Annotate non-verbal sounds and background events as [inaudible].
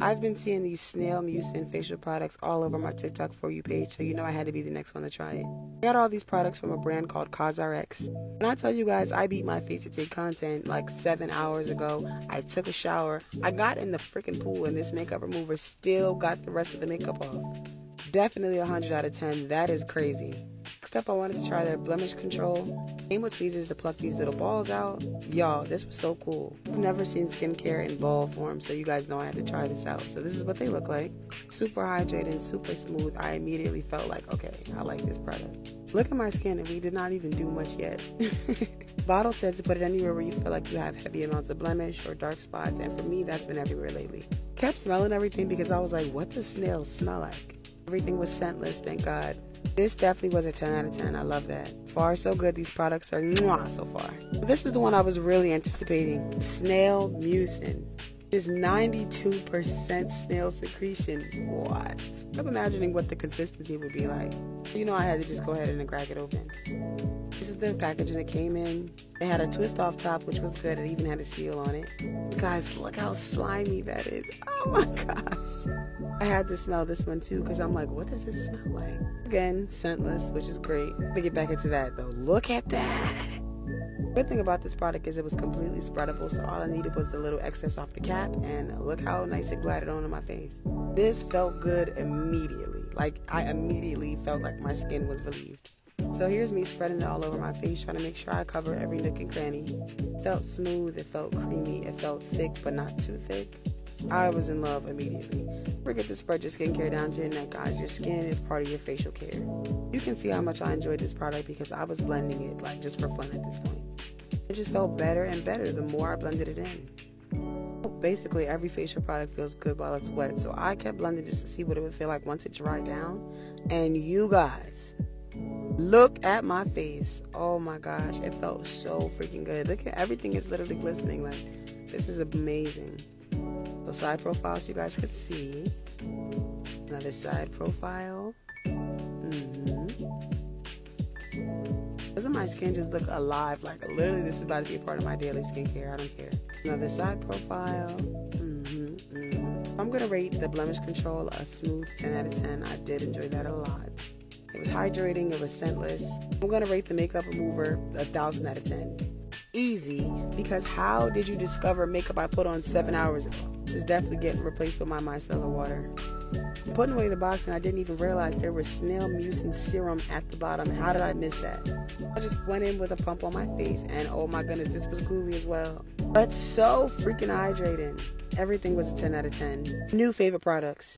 I've been seeing these snail mucin facial products all over my TikTok for you page, so you know I had to be the next one to try it. I got all these products from a brand called COSRX. And I tell you guys, I beat my face to take content like seven hours ago. I took a shower. I got in the freaking pool, and this makeup remover still got the rest of the makeup off. Definitely 100 out of 10. That is crazy. Next up, I wanted to try their blemish control. Came with tweezers to pluck these little balls out. Y'all, this was so cool. I've never seen skincare in ball form, so you guys know I had to try this out. So this is what they look like. Super hydrated, super smooth. I immediately felt like, okay, I like this product. Look at my skin, and we did not even do much yet. [laughs] Bottle said to put it anywhere where you feel like you have heavy amounts of blemish or dark spots, and for me, that's been everywhere lately. Kept smelling everything because I was like, what does snails smell like? Everything was scentless, thank God. This definitely was a 10 out of 10. I love that. Far so good. These products are mwah so far. This is the one I was really anticipating. Snail Mucin. Is 92% snail secretion. What? I'm imagining what the consistency would be like. You know, I had to just go ahead and crack it open. This is the packaging it came in. It had a twist off top, which was good. It even had a seal on it. Guys, look how slimy that is. Oh my gosh. I had to smell this one too because I'm like, what does it smell like? Again, scentless, which is great. Me get back into that though. Look at that. Good thing about this product is it was completely spreadable, so all I needed was the little excess off the cap, and look how nice it glided onto my face. This felt good immediately. Like, I immediately felt like my skin was relieved. So here's me spreading it all over my face, trying to make sure I cover every nook and cranny. It felt smooth, it felt creamy, it felt thick, but not too thick. I was in love immediately. Forget to spread your skincare down to your neck, guys. Your skin is part of your facial care. You can see how much I enjoyed this product because I was blending it like just for fun at this point. It just felt better and better the more I blended it in. Basically, every facial product feels good while it's wet, so I kept blending just to see what it would feel like once it dried down. And you guys, look at my face. Oh my gosh, it felt so freaking good. Look at everything is literally glistening. Like, this is amazing. So, side profile so you guys could see. Another side profile. Doesn't my skin just look alive? Like literally, this is about to be a part of my daily skincare. I don't care. Another side profile. Mm-hmm, mm-hmm. I'm gonna rate the blemish control a smooth 10 out of 10. I did enjoy that a lot. It was hydrating. It was scentless. I'm gonna rate the makeup remover a thousand out of 10. Easy because how did you discover makeup I put on seven hours ago? This is definitely getting replaced with my micellar water. I'm putting away the box and I didn't even realize there was snail mucin serum at the bottom. How did I miss that? I just went in with a pump on my face and oh my goodness, this was gooey as well. But so freaking hydrating. Everything was a 10 out of 10. New favorite products.